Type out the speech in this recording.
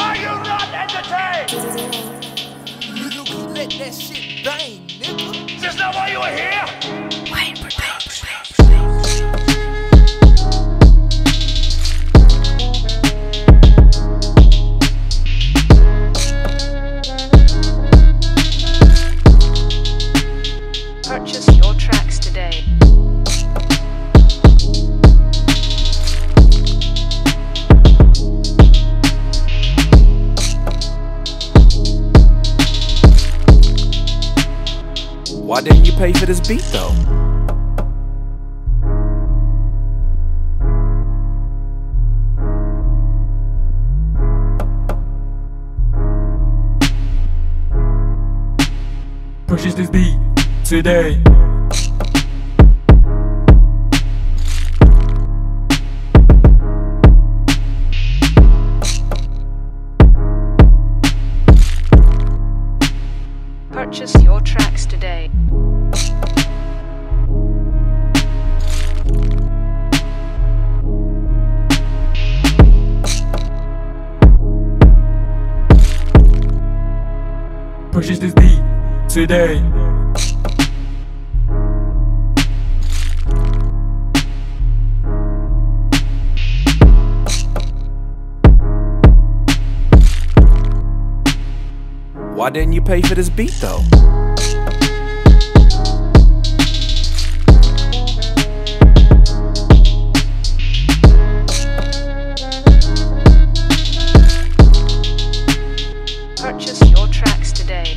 Are you not entertained? Nigga, let that shit bang, nigga. Is this not why you were here? Purchase your tracks today. Why didn't you pay for this beat though? Purchase this beat today. Purchase your tracks today. Purchase this beat today. Why didn't you pay for this beat though? Purchase your tracks today.